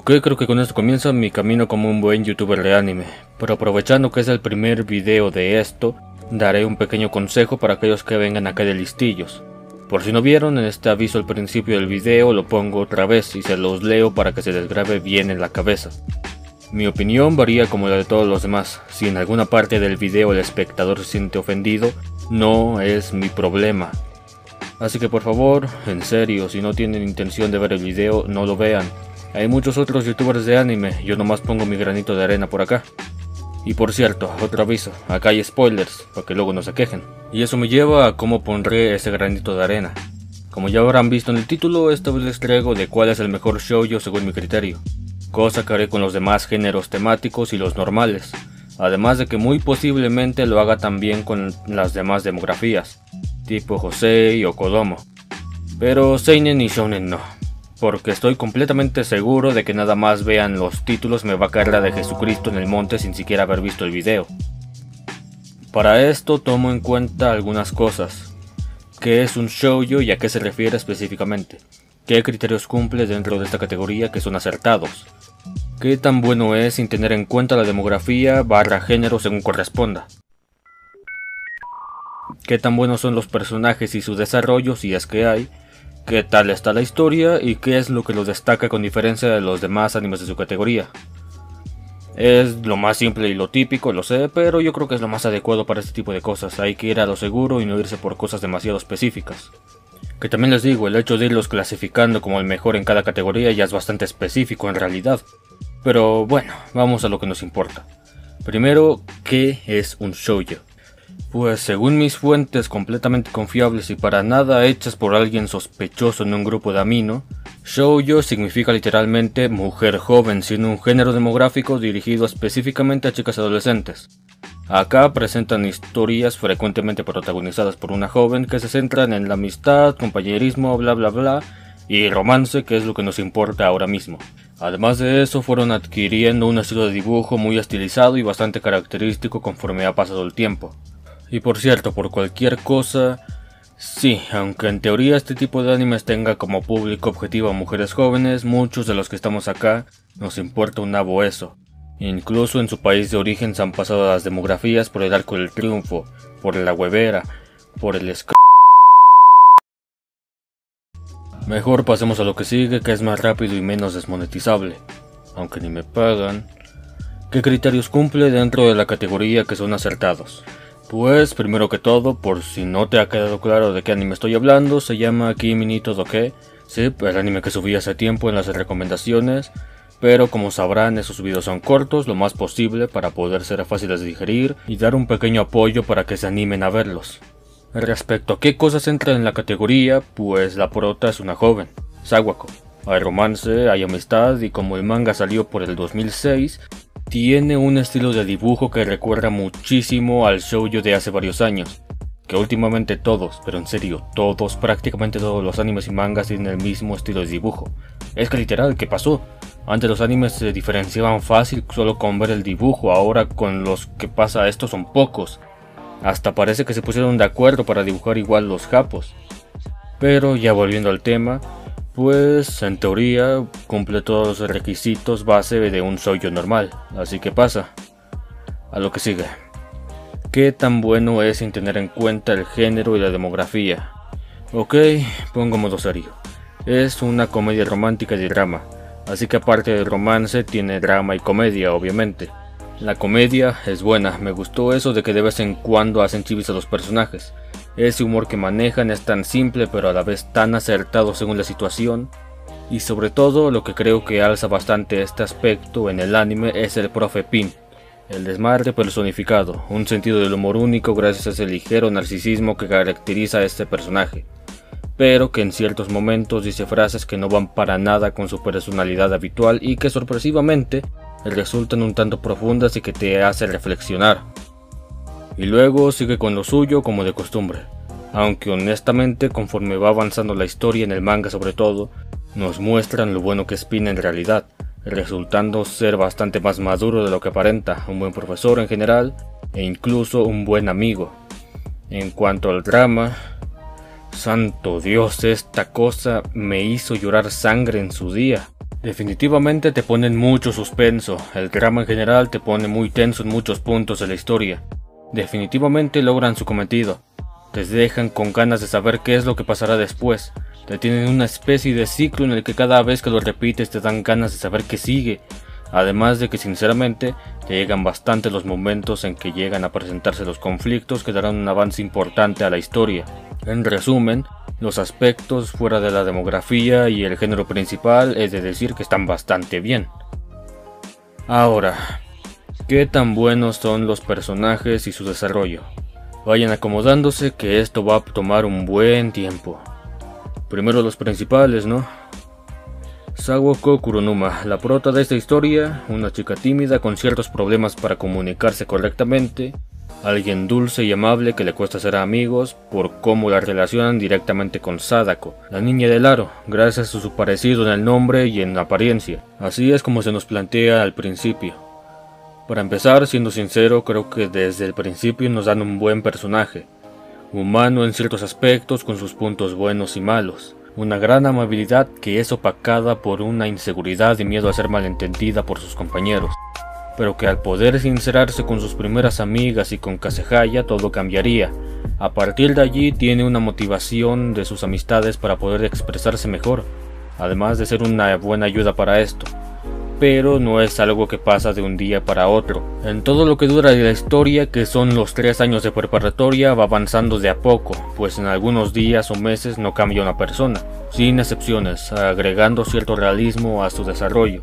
Ok, creo que con esto comienza mi camino como un buen youtuber de anime, pero aprovechando que es el primer video de esto, daré un pequeño consejo para aquellos que vengan acá de listillos. Por si no vieron, en este aviso al principio del video lo pongo otra vez y se los leo para que se les grabe bien en la cabeza. Mi opinión varía como la de todos los demás, si en alguna parte del video el espectador se siente ofendido, no es mi problema. Así que por favor, en serio, si no tienen intención de ver el video, no lo vean, hay muchos otros youtubers de anime, yo nomás pongo mi granito de arena por acá. Y por cierto, otro aviso, acá hay spoilers, para que luego no se quejen. Y eso me lleva a cómo pondré ese granito de arena. Como ya habrán visto en el título, esta vez les traigo de cuál es el mejor shoujo según mi criterio. Cosa que haré con los demás géneros temáticos y los normales. Además de que muy posiblemente lo haga también con las demás demografías, tipo Josei o Kodomo. Pero Seinen y Shounen no porque estoy completamente seguro de que nada más vean los títulos me va a caer la de Jesucristo en el monte sin siquiera haber visto el video. Para esto tomo en cuenta algunas cosas. ¿Qué es un shoujo y a qué se refiere específicamente? ¿Qué criterios cumple dentro de esta categoría que son acertados? ¿Qué tan bueno es sin tener en cuenta la demografía barra género según corresponda? ¿Qué tan buenos son los personajes y su desarrollo si es que hay? Qué tal está la historia y qué es lo que los destaca con diferencia de los demás animes de su categoría. Es lo más simple y lo típico, lo sé, pero yo creo que es lo más adecuado para este tipo de cosas. Hay que ir a lo seguro y no irse por cosas demasiado específicas. Que también les digo, el hecho de irlos clasificando como el mejor en cada categoría ya es bastante específico en realidad. Pero bueno, vamos a lo que nos importa. Primero, ¿qué es un shoujo? Pues según mis fuentes completamente confiables y para nada hechas por alguien sospechoso en un grupo de amino, shoujo significa literalmente mujer joven, siendo un género demográfico dirigido específicamente a chicas adolescentes. Acá presentan historias frecuentemente protagonizadas por una joven que se centran en la amistad, compañerismo, bla bla bla, y romance, que es lo que nos importa ahora mismo. Además de eso, fueron adquiriendo un estilo de dibujo muy estilizado y bastante característico conforme ha pasado el tiempo. Y por cierto, por cualquier cosa, sí, aunque en teoría este tipo de animes tenga como público objetivo a mujeres jóvenes, muchos de los que estamos acá nos importa un nabo eso. Incluso en su país de origen se han pasado las demografías por el arco del triunfo, por la huevera, por el sc... Mejor pasemos a lo que sigue, que es más rápido y menos desmonetizable. Aunque ni me pagan. ¿Qué criterios cumple dentro de la categoría que son acertados? Pues primero que todo, por si no te ha quedado claro de qué anime estoy hablando, se llama Kimi ni. Sí, el anime que subí hace tiempo en las recomendaciones, pero como sabrán esos videos son cortos lo más posible para poder ser fáciles de digerir y dar un pequeño apoyo para que se animen a verlos. Respecto a qué cosas entran en la categoría, pues la prota es una joven, Sawako. Hay romance, hay amistad y como el manga salió por el 2006, tiene un estilo de dibujo que recuerda muchísimo al shoujo de hace varios años. Que últimamente todos, pero en serio, todos, prácticamente todos los animes y mangas tienen el mismo estilo de dibujo. Es que literal, ¿qué pasó? Antes los animes se diferenciaban fácil solo con ver el dibujo, ahora con los que pasa esto son pocos. Hasta parece que se pusieron de acuerdo para dibujar igual los japos. Pero ya volviendo al tema, pues en teoría cumple todos los requisitos base de un shoujo normal, así que pasa. A lo que sigue. ¿Qué tan bueno es sin tener en cuenta el género y la demografía? Ok, pongo modo serio. Es una comedia romántica y drama, así que aparte del romance tiene drama y comedia, obviamente. La comedia es buena, me gustó eso de que de vez en cuando hacen chivis a los personajes. Ese humor que manejan es tan simple pero a la vez tan acertado según la situación. Y sobre todo lo que creo que alza bastante este aspecto en el anime es el profe Pin, el desmadre personificado, un sentido del humor único gracias a ese ligero narcisismo que caracteriza a este personaje, pero que en ciertos momentos dice frases que no van para nada con su personalidad habitual y que sorpresivamente resultan un tanto profundas y que te hace reflexionar y luego sigue con lo suyo como de costumbre. Aunque honestamente conforme va avanzando la historia en el manga sobre todo, nos muestran lo bueno que es Pin en realidad, resultando ser bastante más maduro de lo que aparenta, un buen profesor en general e incluso un buen amigo. En cuanto al drama, santo Dios, esta cosa me hizo llorar sangre en su día. Definitivamente te ponen mucho suspenso, el drama en general te pone muy tenso en muchos puntos de la historia. Definitivamente logran su cometido. Te dejan con ganas de saber qué es lo que pasará después. Te tienen una especie de ciclo en el que cada vez que lo repites te dan ganas de saber qué sigue. Además de que sinceramente te llegan bastante los momentos en que llegan a presentarse los conflictos que darán un avance importante a la historia. En resumen, los aspectos fuera de la demografía y el género principal es de decir que están bastante bien. Ahora, ¿qué tan buenos son los personajes y su desarrollo? Vayan acomodándose que esto va a tomar un buen tiempo. Primero los principales, ¿no? Sawako Kuronuma, la prota de esta historia, una chica tímida con ciertos problemas para comunicarse correctamente, alguien dulce y amable que le cuesta ser amigos por cómo la relacionan directamente con Sadako, la niña del aro, gracias a su parecido en el nombre y en la apariencia. Así es como se nos plantea al principio. Para empezar, siendo sincero, creo que desde el principio nos dan un buen personaje, humano en ciertos aspectos con sus puntos buenos y malos. Una gran amabilidad que es opacada por una inseguridad y miedo a ser malentendida por sus compañeros, pero que al poder sincerarse con sus primeras amigas y con Kasehaya todo cambiaría. A partir de allí tiene una motivación de sus amistades para poder expresarse mejor, además de ser una buena ayuda para esto pero no es algo que pasa de un día para otro. En todo lo que dura de la historia, que son los tres años de preparatoria, va avanzando de a poco, pues en algunos días o meses no cambia una persona, sin excepciones, agregando cierto realismo a su desarrollo,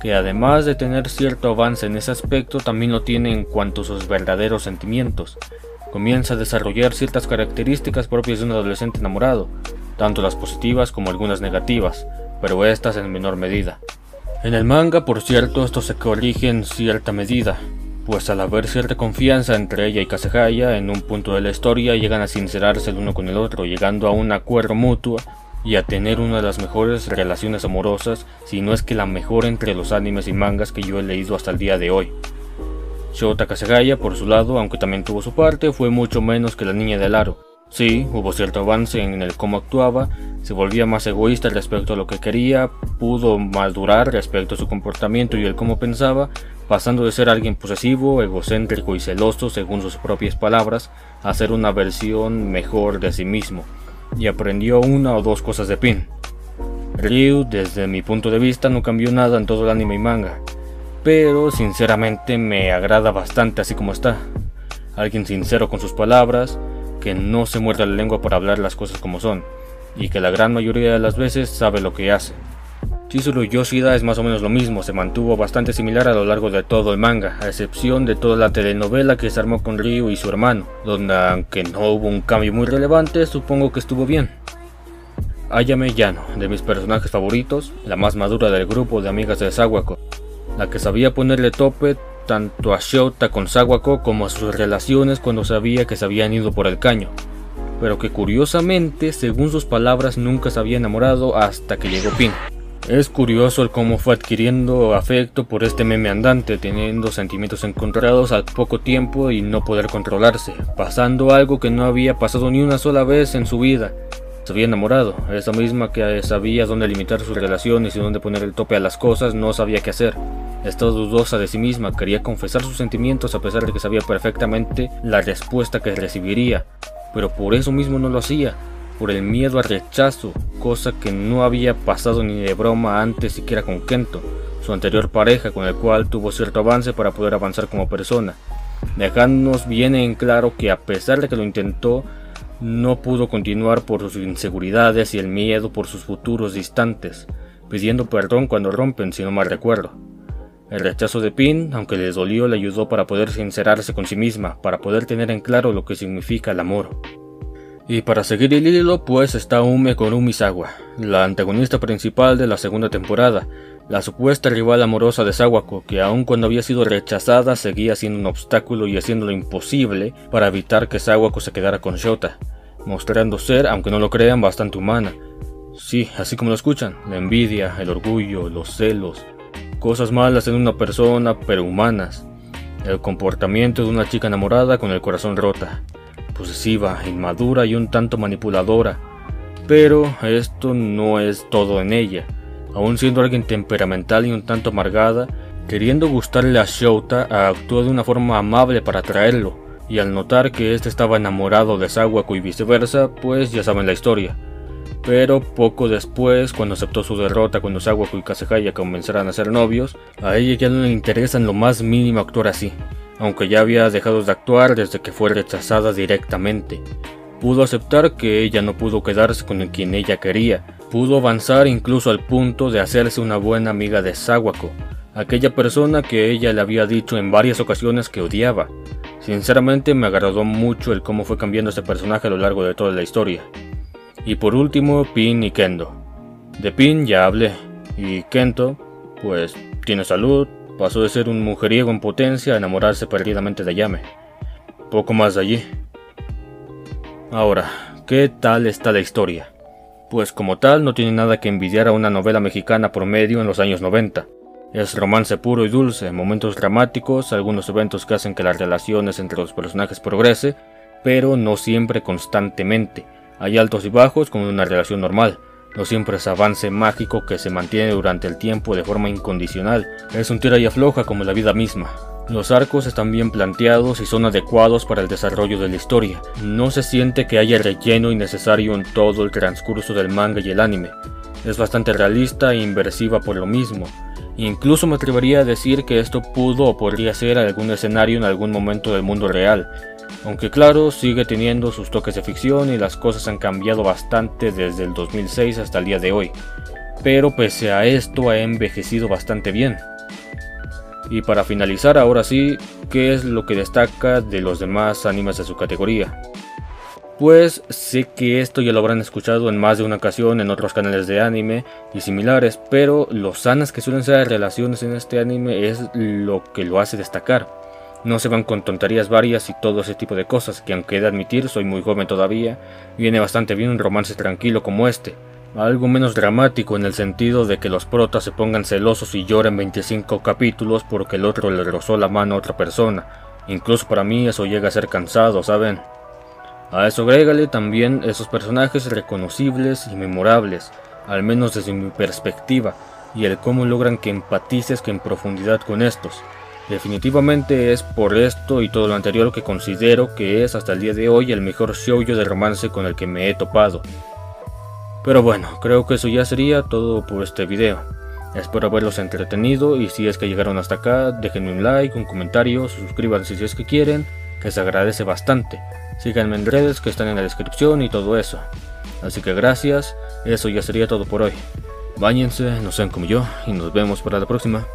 que además de tener cierto avance en ese aspecto, también lo tiene en cuanto a sus verdaderos sentimientos. Comienza a desarrollar ciertas características propias de un adolescente enamorado, tanto las positivas como algunas negativas, pero estas en menor medida. En el manga, por cierto, esto se corrige en cierta medida, pues al haber cierta confianza entre ella y Kasehaya, en un punto de la historia llegan a sincerarse el uno con el otro, llegando a un acuerdo mutuo y a tener una de las mejores relaciones amorosas, si no es que la mejor entre los animes y mangas que yo he leído hasta el día de hoy. Shota Kasegaya, por su lado, aunque también tuvo su parte, fue mucho menos que la niña del aro, Sí, hubo cierto avance en el cómo actuaba, se volvía más egoísta respecto a lo que quería, pudo madurar respecto a su comportamiento y el cómo pensaba, pasando de ser alguien posesivo, egocéntrico y celoso según sus propias palabras, a ser una versión mejor de sí mismo, y aprendió una o dos cosas de Pin. Ryu, desde mi punto de vista, no cambió nada en todo el anime y manga, pero sinceramente me agrada bastante así como está. Alguien sincero con sus palabras, que no se muerda la lengua por hablar las cosas como son, y que la gran mayoría de las veces sabe lo que hace. Chizuru Yoshida es más o menos lo mismo, se mantuvo bastante similar a lo largo de todo el manga, a excepción de toda la telenovela que se armó con Ryu y su hermano, donde aunque no hubo un cambio muy relevante, supongo que estuvo bien. Ayame Yano, de mis personajes favoritos, la más madura del grupo de amigas de Sawako, la que sabía ponerle tope tanto a Shota con Sawako como a sus relaciones cuando sabía que se habían ido por el caño, pero que curiosamente, según sus palabras, nunca se había enamorado hasta que llegó Pin. Es curioso el cómo fue adquiriendo afecto por este meme andante, teniendo sentimientos encontrados al poco tiempo y no poder controlarse, pasando algo que no había pasado ni una sola vez en su vida. Se había enamorado, esa misma que sabía dónde limitar sus relaciones y dónde poner el tope a las cosas, no sabía qué hacer. Estaba dudosa de sí misma, quería confesar sus sentimientos a pesar de que sabía perfectamente la respuesta que recibiría, pero por eso mismo no lo hacía, por el miedo al rechazo, cosa que no había pasado ni de broma antes siquiera con Kento, su anterior pareja con el cual tuvo cierto avance para poder avanzar como persona, dejándonos bien en claro que a pesar de que lo intentó, no pudo continuar por sus inseguridades y el miedo por sus futuros distantes, pidiendo perdón cuando rompen si no mal recuerdo. El rechazo de Pin, aunque le dolió, le ayudó para poder sincerarse con sí misma, para poder tener en claro lo que significa el amor. Y para seguir el hilo, pues está Ume con Umisawa, la antagonista principal de la segunda temporada, la supuesta rival amorosa de Sawako, que aun cuando había sido rechazada seguía siendo un obstáculo y haciendo lo imposible para evitar que Sawako se quedara con Shota, mostrando ser, aunque no lo crean, bastante humana. Sí, así como lo escuchan, la envidia, el orgullo, los celos, Cosas malas en una persona, pero humanas. El comportamiento de una chica enamorada con el corazón rota, posesiva, inmadura y un tanto manipuladora. Pero esto no es todo en ella. aún siendo alguien temperamental y un tanto amargada, queriendo gustarle a Shouta, actuó de una forma amable para atraerlo, y al notar que éste estaba enamorado de Sawako y viceversa, pues ya saben la historia. Pero poco después, cuando aceptó su derrota cuando Sawako y Kasehaya comenzaran a ser novios, a ella ya no le interesa en lo más mínimo actuar así, aunque ya había dejado de actuar desde que fue rechazada directamente. Pudo aceptar que ella no pudo quedarse con quien ella quería, pudo avanzar incluso al punto de hacerse una buena amiga de Sawako, aquella persona que ella le había dicho en varias ocasiones que odiaba. Sinceramente me agradó mucho el cómo fue cambiando este personaje a lo largo de toda la historia. Y por último, Pin y Kendo. De Pin ya hablé, y Kento, pues tiene salud, pasó de ser un mujeriego en potencia a enamorarse perdidamente de Yame. Poco más de allí. Ahora, ¿qué tal está la historia? Pues como tal no tiene nada que envidiar a una novela mexicana promedio en los años 90. Es romance puro y dulce, momentos dramáticos, algunos eventos que hacen que las relaciones entre los personajes progrese, pero no siempre constantemente. Hay altos y bajos como una relación normal. No siempre es avance mágico que se mantiene durante el tiempo de forma incondicional. Es un tira y afloja como la vida misma. Los arcos están bien planteados y son adecuados para el desarrollo de la historia. No se siente que haya relleno innecesario en todo el transcurso del manga y el anime. Es bastante realista e inversiva por lo mismo. Incluso me atrevería a decir que esto pudo o podría ser algún escenario en algún momento del mundo real. Aunque claro, sigue teniendo sus toques de ficción y las cosas han cambiado bastante desde el 2006 hasta el día de hoy. Pero pese a esto ha envejecido bastante bien. Y para finalizar, ahora sí, ¿qué es lo que destaca de los demás animes de su categoría? Pues sé que esto ya lo habrán escuchado en más de una ocasión en otros canales de anime y similares, pero lo sanas que suelen ser relaciones en este anime es lo que lo hace destacar. No se van con tonterías varias y todo ese tipo de cosas, que aunque he de admitir soy muy joven todavía, viene bastante bien un romance tranquilo como este, algo menos dramático en el sentido de que los protas se pongan celosos y lloren 25 capítulos porque el otro le rozó la mano a otra persona. Incluso para mí eso llega a ser cansado, ¿saben? A eso agrégale también esos personajes reconocibles y memorables, al menos desde mi perspectiva, y el cómo logran que empatices que en profundidad con estos. Definitivamente es por esto y todo lo anterior que considero que es hasta el día de hoy el mejor shoujo de romance con el que me he topado. Pero bueno, creo que eso ya sería todo por este video. Espero haberlos entretenido y si es que llegaron hasta acá, déjenme un like, un comentario, suscríbanse si es que quieren, que se agradece bastante. Síganme en redes que están en la descripción y todo eso. Así que gracias, eso ya sería todo por hoy. Báñense, no sean como yo y nos vemos para la próxima.